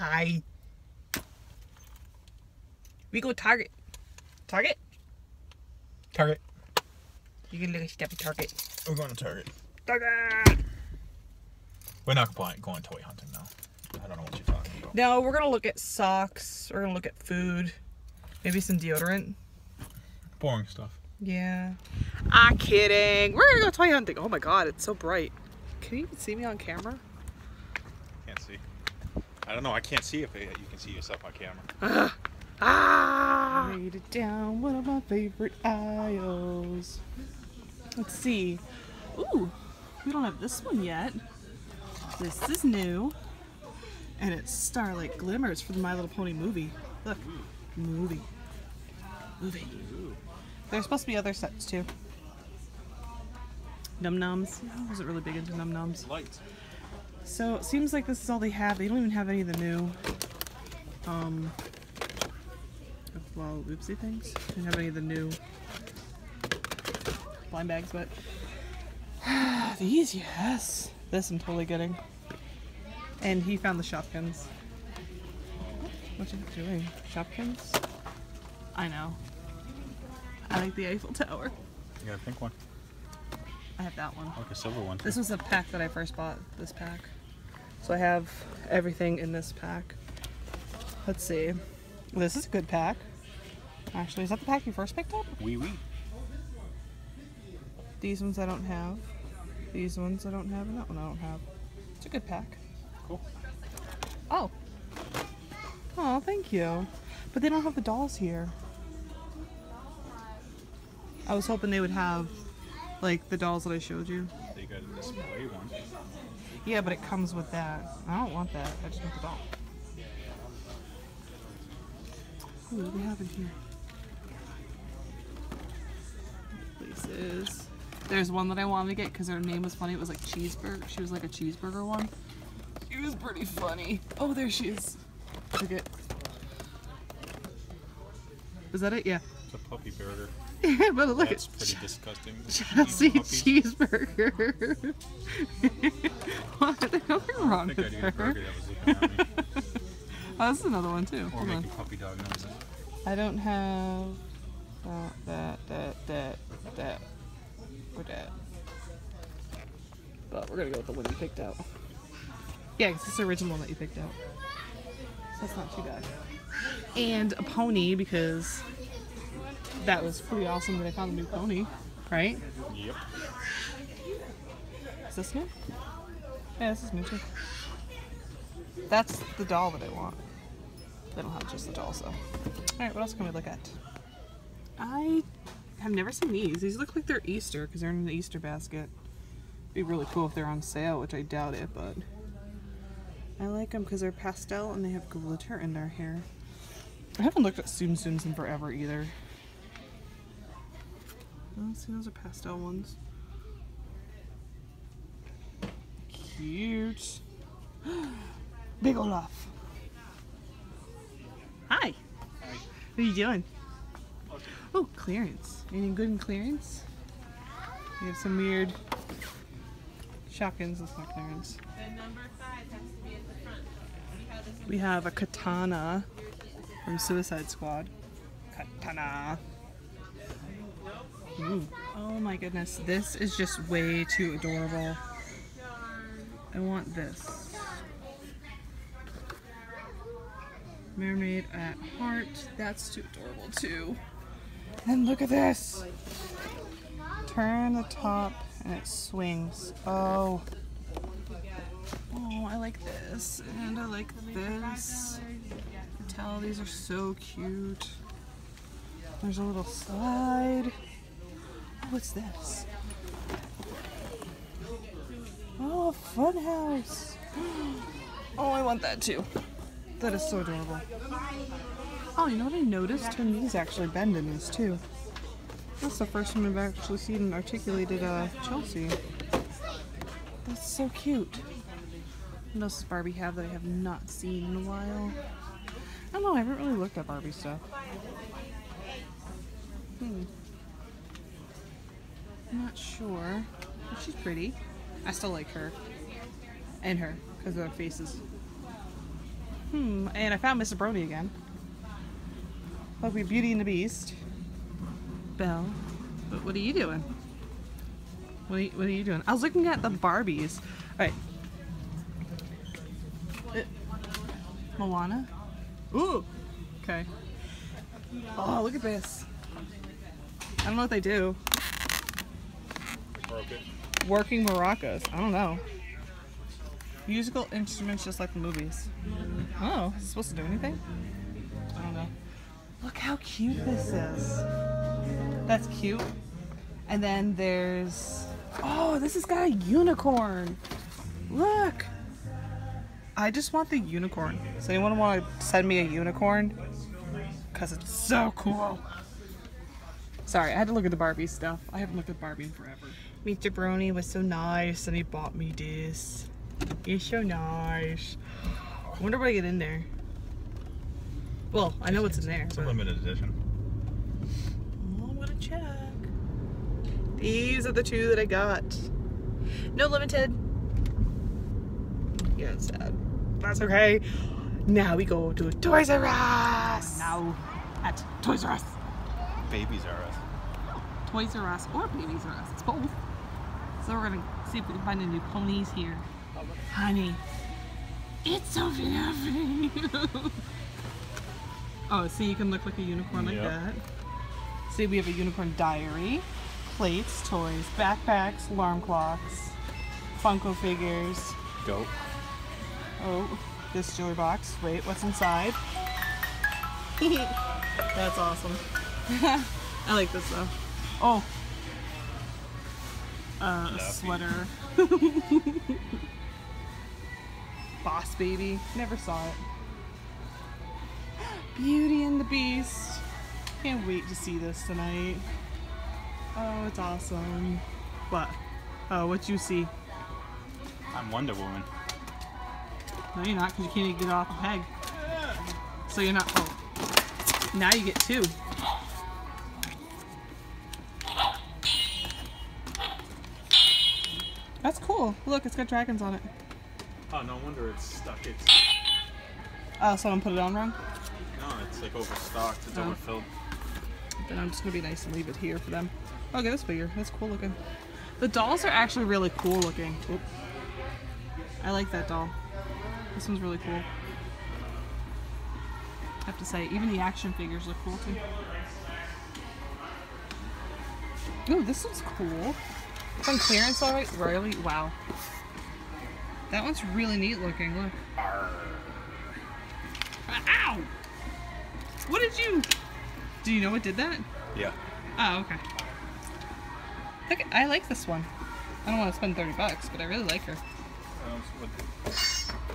Hi. We go Target. Target? Target. You can look at step at Target. We're going to Target. Target! We're not going, going toy hunting now. I don't know what you're talking about. No, we're gonna look at socks. We're gonna look at food. Maybe some deodorant. Boring stuff. Yeah. I'm kidding. We're gonna go toy hunting. Oh my god, it's so bright. Can you even see me on camera? Can't see. I don't know. I can't see if you can see yourself on camera. Ah! Made it down one of my favorite aisles. Let's see. Ooh, we don't have this one yet. This is new. And it's Starlight Glimmers for the My Little Pony movie. Look, movie. Movie. There's supposed to be other sets too. Num Nums. I wasn't really big into Num Nums. Lights. So it seems like this is all they have. They don't even have any of the new, um, well, oopsie things. They don't have any of the new blind bags, but these, yes. This I'm totally getting. And he found the Shopkins. What are you doing? Shopkins? I know. I like the Eiffel Tower. You got a pink one. I have that one. Like a silver one. This was a pack that I first bought, this pack. So I have everything in this pack. Let's see. This is a good pack. Actually, is that the pack you first picked up? Wee wee. These ones I don't have. These ones I don't have, and that one I don't have. It's a good pack. Cool. Oh. Oh, thank you. But they don't have the dolls here. I was hoping they would have, like, the dolls that I showed you. They got a display one. Yeah, but it comes with that. I don't want that. I just want the doll. Ooh, what do we have in here? Places. There's one that I wanted to get because her name was funny. It was like cheeseburger. She was like a cheeseburger one. She was pretty funny. Oh, there she is. Forget. Is that it? Yeah. It's a puppy burger. but look That's at pretty disgusting. Chelsea cheeseburger. what? There's nothing I wrong with her. burger that was looking at me. Oh, this is another one too. Or Hold on. puppy dog noise. I don't have that, that, that, that, that, or that. But we're gonna go with the one you picked out. Yeah, it's the original one that you picked out. So that's not too bad. And a pony because that was pretty awesome that I found a new pony, right? Yep. Is this new? Yeah, this is new too. That's the doll that I want. They don't have just the doll, so. Alright, what else can we look at? I have never seen these. These look like they're Easter because they're in the Easter basket. Be really cool if they're on sale, which I doubt it, but I like them because they're pastel and they have glitter in their hair. I haven't looked at Tsum Tsums in forever either. Oh, see, those are pastel ones. Cute. Big Olaf. Hi. What are you doing? Oh, clearance. Anything good in clearance? We have some weird Shopkins. That's not clearance. We have a katana from Suicide Squad. Katana. Ooh. Oh my goodness. This is just way too adorable. I want this. Mermaid at heart. That's too adorable too. And look at this. Turn the top and it swings. Oh. Oh, I like this. And I like this. Tell these are so cute. There's a little slide. What's this? Oh, a fun house. Oh, I want that too. That is so adorable. Oh, you know what I noticed? Her knees actually bend in this too. That's the first time I've actually seen an articulated uh, Chelsea. That's so cute. What else does Barbie have that I have not seen in a while? I don't know, I haven't really looked at Barbie stuff. Hmm. I'm not sure. But she's pretty. I still like her. And her, because of their faces. Hmm. And I found Mr. Brony again. We Beauty and the Beast. Belle. But what are you doing? What are you, what are you doing? I was looking at the Barbies. Alright. Uh, Moana? Ooh! Okay. Oh, look at this. I don't know what they do. Working maracas. I don't know. Musical instruments just like the movies. Oh, is it supposed to do anything? I don't know. Look how cute this is. That's cute. And then there's. Oh, this has got a unicorn. Look. I just want the unicorn. Does anyone want to send me a unicorn? Because it's so cool. Sorry, I had to look at the Barbie stuff. I haven't looked at Barbie in forever. Mr. Brony was so nice and he bought me this. It's so nice. I wonder what I get in there. Well, I know what's in there. It's a limited edition. Oh, I'm gonna check. These are the two that I got. No limited. Yeah, it's sad. That's okay. Now we go to Toys R Us. Now at Toys R Us. Babies are us. Toys R Us or Babies R Us. It's both. So we're gonna see if we can find any new ponies here. Honey, it's so fluffy. oh, see, you can look like a unicorn like Yep. that. See, we have a unicorn diary, plates, toys, backpacks, alarm clocks, Funko figures. Goat. Oh, this jewelry box. Wait, what's inside? That's awesome. I like this though. Oh. Uh, a sweater. Boss baby. Never saw it. Beauty and the Beast. Can't wait to see this tonight. Oh, it's awesome. What? Oh, what you see? I'm Wonder Woman. No, you're not, because you can't even get off the peg. So you're not. Oh. Now you get two. Cool. Look, it's got dragons on it. Oh, no wonder it's stuck. It's Oh, someone put it on wrong? no, it's like overstocked. It's Oh. overfilled. Then I'm just gonna be nice and leave it here for them. Oh, okay, at this figure. That's cool looking. The dolls are actually really cool looking. I like that doll. This one's really cool. I have to say, even the action figures look cool too. Ooh, this one's cool. On clearance already. Really? Wow. That one's really neat looking. Look. Ah, ow! What did you? Do you know what did that? Yeah. Oh, okay. Look, I like this one. I don't want to spend 30 bucks, but I really like her.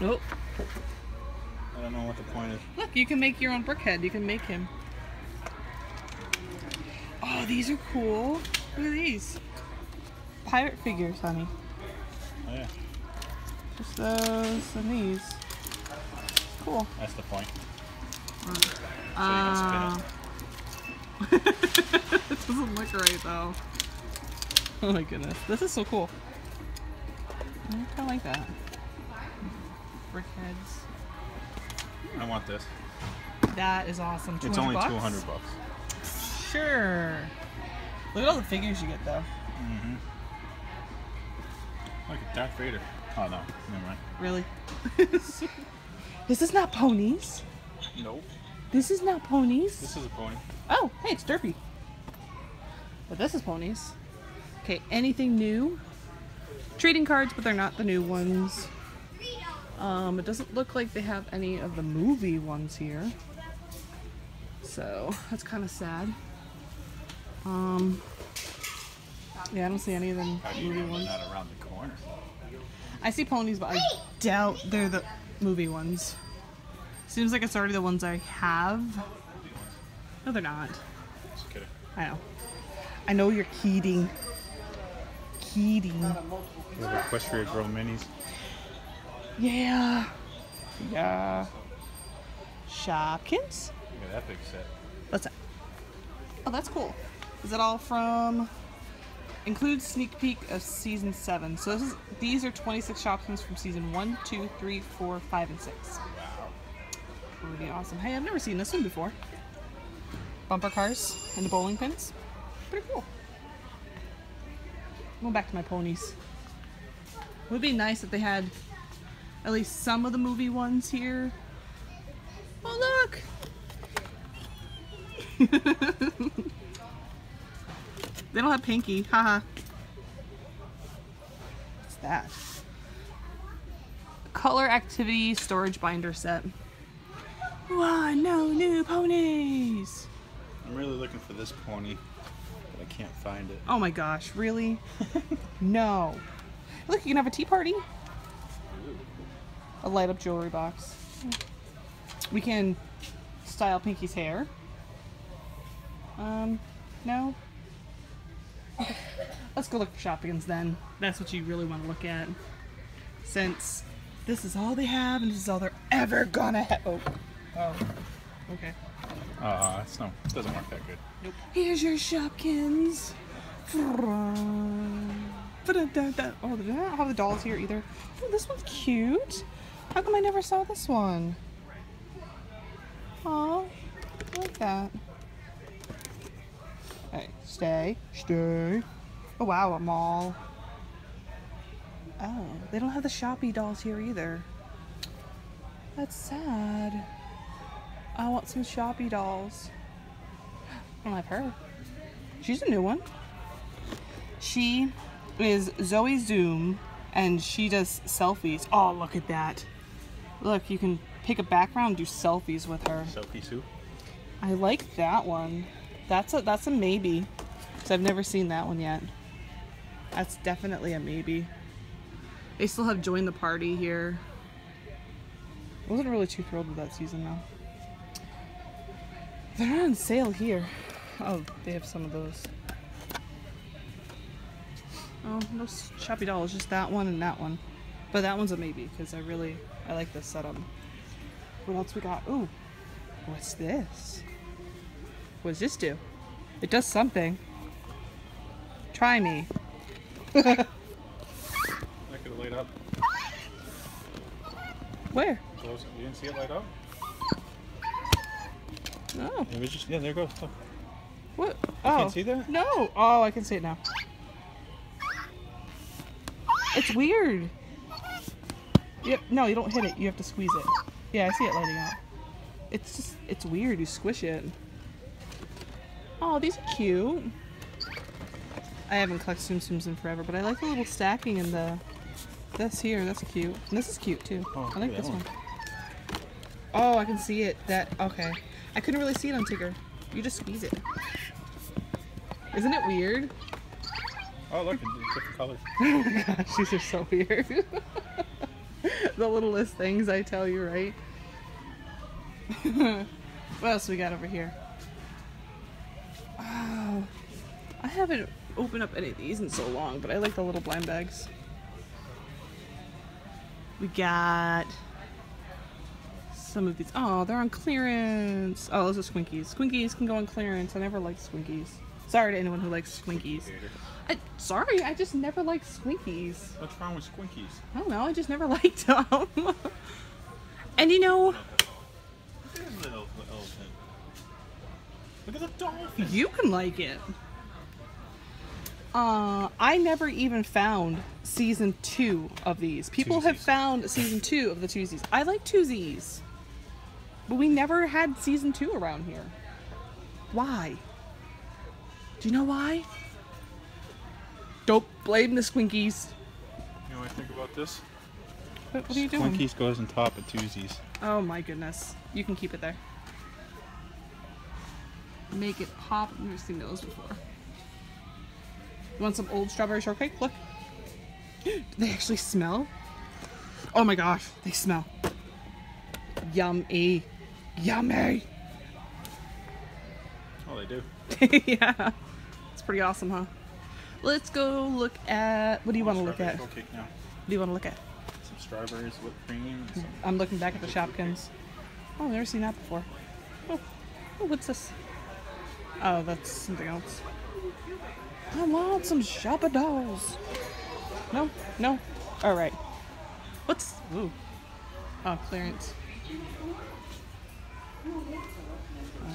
Nope. I don't know what the point is. Look, you can make your own brickhead. You can make him. Oh, these are cool. Look at these. Pirate figures, honey. Oh yeah, Just those and these. Cool. that's the point. So you Uh, can it doesn't look right though. Oh my goodness. This is so cool. I kind of like that. Brickheads. it. I want this. That is awesome. It's only bucks? 200 bucks. Sure. Look at all the figures you get though. Mm-hmm. Look at Darth Vader. Oh no, never mind. Really? this is not ponies. Nope. This is not ponies. This is a pony. Oh, hey, it's Derpy. But this is ponies. Okay, anything new? Trading cards, but they're not the new ones. Um, it doesn't look like they have any of the movie ones here. So, that's kind of sad. Um, yeah, I don't see any of them How you movie know ones. not around the corner? I see ponies, but I doubt they're the movie ones. Seems like it's already the ones I have. No, they're not. Just kidding. I know. I know you're kidding. Kidding. We have Equestria Girl minis. Yeah. Yeah. Shopkins? Look at that big set. What's that? Oh, that's cool. Is it all from? Includes sneak peek of season seven. So this is these are 26 Shopkins from season one, two, three, four, five, and six. Wow. pretty awesome. Hey, I've never seen this one before. Bumper cars and the bowling pins. Pretty cool. Going back to my ponies. Would be nice if they had at least some of the movie ones here. Oh look! they don't have Pinkie, haha. What's that? Color activity storage binder set. Wow, no new ponies! I'm really looking for this pony, but I can't find it. Oh my gosh, really? no. Look, you can have a tea party. A light up jewelry box. We can style Pinkie's hair. Um, no? Okay. Let's go look for Shopkins then. That's what you really want to look at. Since this is all they have and this is all they're ever gonna have. Oh. Oh. Okay. Uh, it's no, it doesn't work that good. Nope. Here's your Shopkins. Oh, they don't have the dolls here either. Oh, this one's cute. How come I never saw this one? Aw, I like that. Hey, stay, stay. Oh wow, a mall. Oh, they don't have the Shoppie dolls here either. That's sad. I want some Shoppie dolls. I have her. She's a new one. She is Zoe Zoom and she does selfies. Oh, look at that. Look, you can pick a background, do selfies with her. Sophie Sue. I like that one. That's a that's a maybe. Cause I've never seen that one yet. That's definitely a maybe. They still have joined the party here. I wasn't really too thrilled with that season though. They're on sale here. Oh, they have some of those. Oh, no Shoppie dolls, just that one and that one. But that one's a maybe because I really I like this setup. What else we got? Ooh, what's this? What does this do? It does something. Try me. I could have light up. Where? Close. You didn't see it light up? Oh, It was just yeah. There it goes. Look. what? You Oh, can't see that? no. Oh, I can see it now. It's weird. Yep. No, you don't hit it. You have to squeeze it. Yeah, I see it lighting up. It's just, it's weird. You squish it. Oh, these are cute. I haven't collected Tsum Tsums in forever, but I like the little stacking in the this here. That's cute. And this is cute too. Oh, I like this one. one. Oh, I can see it. That okay. I couldn't really see it on Tigger. You just squeeze it. Isn't it weird? Oh look, it's different colors. Oh my gosh, these are so weird. the littlest things I tell you, right? what else we got over here? Wow. I haven't opened up any of these in so long, but I like the little blind bags. We got some of these. Oh, they're on clearance. Oh, those are Squinkies. Squinkies can go on clearance. I never liked Squinkies. Sorry to anyone who likes Squinkies. I, sorry, I just never liked Squinkies. What's wrong with Squinkies? I don't know, I just never liked them. and you know. Look at the dolphin. you can like it. Uh, I never even found season two of these. People have found season two of the Twozies. I like Twozies, but we never had season two around here. Why? Do you know why? Don't blame the Squinkies. You know what I think about this? What, what are you doing? Squinkies goes on top of Twozies. Oh my goodness. You can keep it there. Make it pop. I've never seen those before. You want some old strawberry shortcake? Look. Do they actually smell? Oh my gosh, they smell. Yummy. Yummy. Oh, they do. yeah. It's pretty awesome, huh? Let's go look at. What do you want to look at? What Strawberry Cake now. do you want to look at? Some strawberries, whipped cream. and Some I'm looking back at the Shopkins. Oh, I've never seen that before. Oh, oh what's this? Oh, that's something else. I want some Shoppa dolls. No, no. All right. What's? Ooh. Oh, clearance. Uh,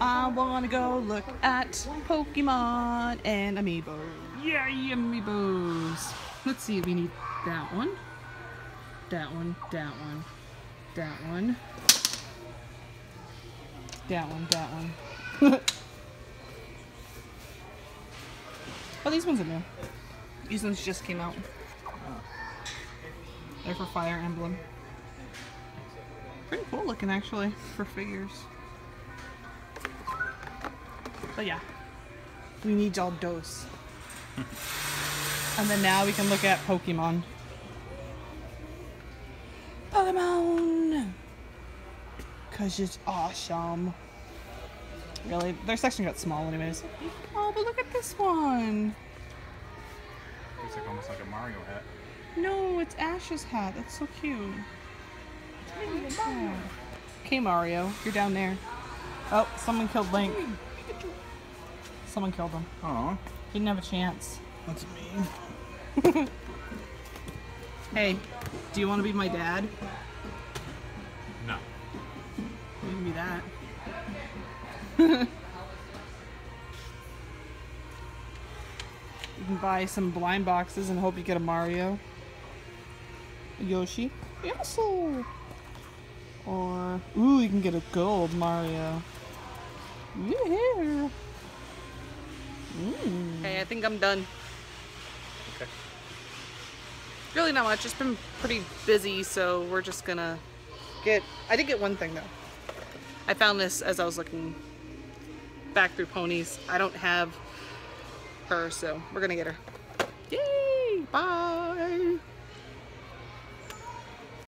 I wanna go look at Pokemon and Amiibo. Yay, Amiibos! Let's see, if we need that one, that one, that one, that one, that one, that one. oh, these ones are new. These ones just came out. They're for Fire Emblem. Pretty cool looking actually for figures. But yeah, we need y'all dose. and then now we can look at Pokemon. Pokemon! Cause it's awesome. Really, their section got small anyways. Oh, but look at this one. Looks like almost like a Mario hat. No, it's Ash's hat. That's so cute. Okay, Mario, you're down there. Oh, someone killed Link. Someone killed him. Aw, He didn't have a chance. that's mean. Hey, do you want to be my dad? you can buy some blind boxes and hope you get a Mario. A Yoshi. Yoshi! Or, ooh, you can get a gold Mario. Yeah. Mm. Hey, I think I'm done. Okay. Really not much. It's been pretty busy, so we're just gonna get. I did get one thing though. I found this as I was looking back through ponies. I don't have her, so we're gonna get her. Yay! Bye.